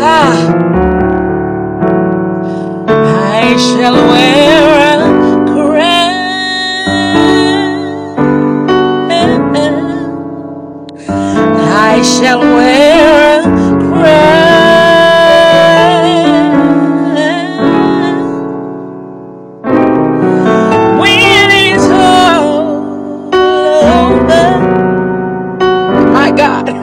ah, I shall wear a crown. I shall wear a crown. When it's all over, my God.